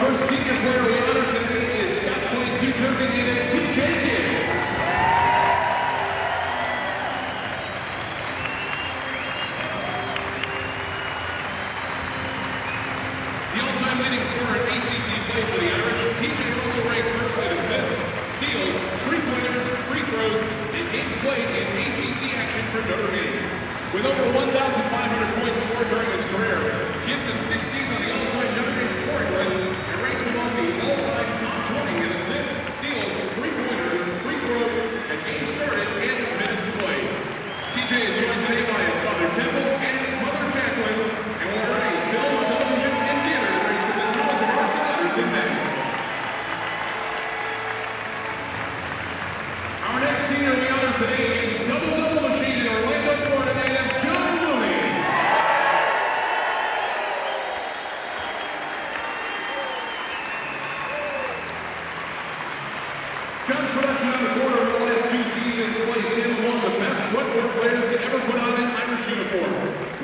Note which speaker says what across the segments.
Speaker 1: first senior player we honor today is Scotch Plains, New Jersey native TJ Gibbs. The all-time leading scorer in ACC play for the Irish, TJ also ranks first in assists, steals, three-pointers, free throws, and games played in ACC action for Notre Dame. With over 1,500 points scored during his career, Gibbs is 16th on the all-time Notre Dame scoring list and ranks among the all-time top 20 in assists, steals, three-pointers, free throws, and games started and minutes played. TJ is joined today by his father Temple and mother Jacqueline, and and theater the of Arts and Letters in. Our next senior we today is double-double machine Orlando, Florida John. John's production on the court over the last two seasons placed him one of the best footwork players to ever put on an Irish uniform.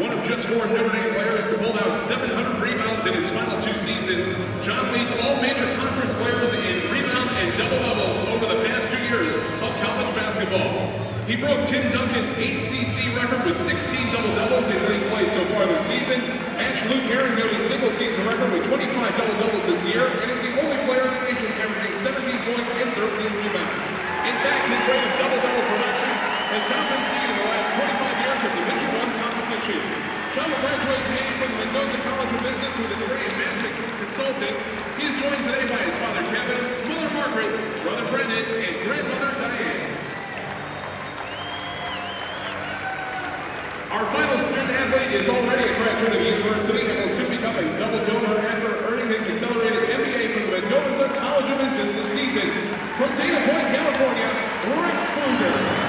Speaker 1: One of just four Notre Dame players to pull out 700 rebounds in his final two seasons, John leads all major conference players in rebounds and double-doubles over the past two years of college basketball. He broke Tim Duncan's ACC record with 16 double-doubles in league play so far this season, matched Luke Harangody's single-season record with 25 double-doubles this year, and is the only player in the nation averaging 17 points and 13 rebounds. In fact, his rate of double-double production has not been seen in the last 25 years of Division I competition. Will graduate today from Mendoza College of Business with a degree in management consulting. He is joined today by his father Kevin, mother Margaret, brother Brendan, and grandmother Diane. Our final student athlete is already a graduate of university and will soon become a double Domer after earning his accelerated MBA from the Mendoza College of Business this season. From Dana Point, California, Rex Pflueger.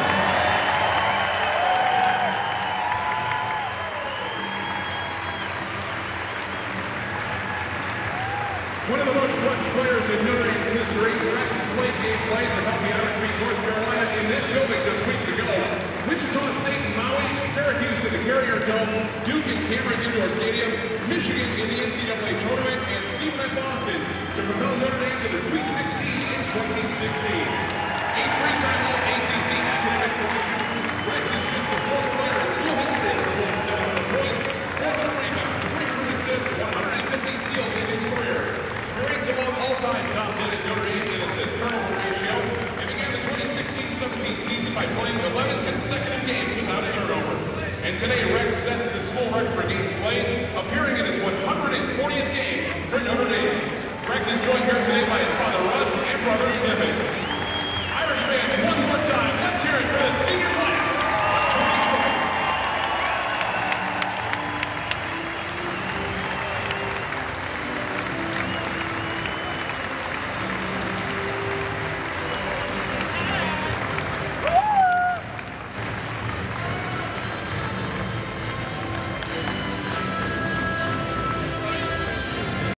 Speaker 1: One of the most clutch players in Notre Dame's history, Rex has played game plays to help the Irish beat North Carolina in this building just weeks ago. Wichita State Maui, Syracuse in the Carrier Dome, Duke and Cameron Indoor Stadium, Michigan in the NCAA tournament, and Stephen F. Austin to propel Notre Dame to the Sweet 16 in 2016. A three-time 2017 season by playing 11 consecutive games without a turnover. And today, Rex sets the school record for games played